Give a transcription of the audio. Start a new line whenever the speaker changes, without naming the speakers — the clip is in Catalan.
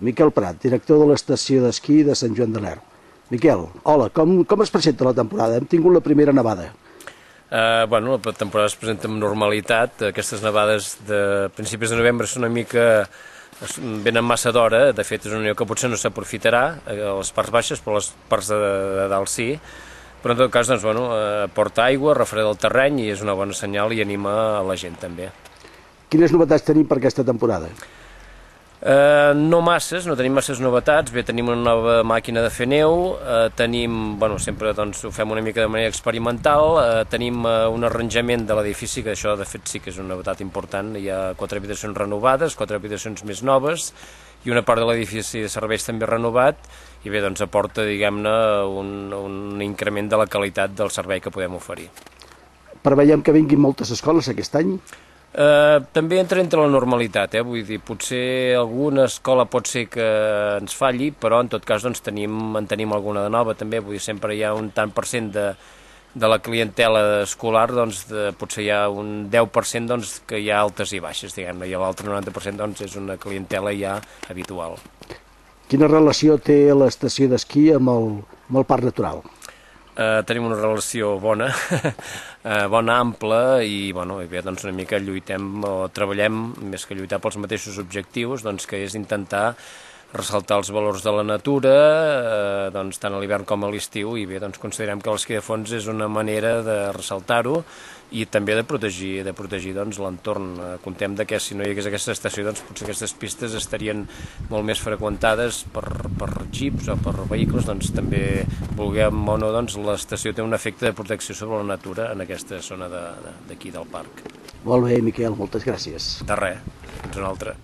Miquel Prat, director de l'estació d'esquí de Sant Joan de l'Erm. Miquel, hola, com, com es presenta la temporada? Hem tingut la primera nevada.
Uh, bueno, la temporada es presenta amb normalitat. Aquestes nevades de principis de novembre són una mica venen massa d'hora, de fet és una unió que potser no s'aprofitarà a les parts baixes, però a les parts de, de dalt sí, però en tot cas doncs, bueno, porta aigua, refreda el terreny i és una bona senyal i anima a la gent també.
Quines novetats tenim per aquesta temporada?
Eh, no masses, no tenim masses novetats, bé, tenim una nova màquina de fer neu, eh, tenim, bueno, sempre doncs, ho fem una mica de manera experimental, eh, tenim eh, un arranjament de l'edifici, que això de fet sí que és una novetat important, hi ha quatre habitacions renovades, quatre habitacions més noves, i una part de l'edifici de serveis també renovat, i bé, doncs aporta, diguem-ne, un, un increment de la qualitat del servei que podem oferir.
Preveiem que vinguin moltes escoles aquest any?
Eh, també entra entre la normalitat, eh? vull dir, potser alguna escola pot ser que ens falli, però en tot cas doncs, tenim, en tenim alguna de nova també, vull dir, sempre hi ha un tant per cent de, de la clientela escolar, doncs de, potser hi ha un 10% doncs, que hi ha altes i baixes, diguem-ne, i l'altre 90% doncs, és una clientela ja habitual.
Quina relació té l'estació d'esquí amb, el, amb el parc natural?
Eh, tenim una relació bona, eh, bona, ampla, i, bueno, bé, doncs una mica lluitem o treballem, més que lluitar pels mateixos objectius, doncs que és intentar ressaltar els valors de la natura, eh, doncs, tant a l'hivern com a l'estiu, i bé, doncs considerem que l'esquí de fons és una manera de ressaltar-ho i també de protegir, de protegir doncs, l'entorn. Eh, contem de que si no hi hagués aquesta estació, doncs potser aquestes pistes estarien molt més freqüentades per, per jeeps o per vehicles, doncs també vulguem o no, doncs l'estació té un efecte de protecció sobre la natura en aquesta zona d'aquí de, de, del parc.
Molt bé, Miquel, moltes gràcies.
De res, fins una altra.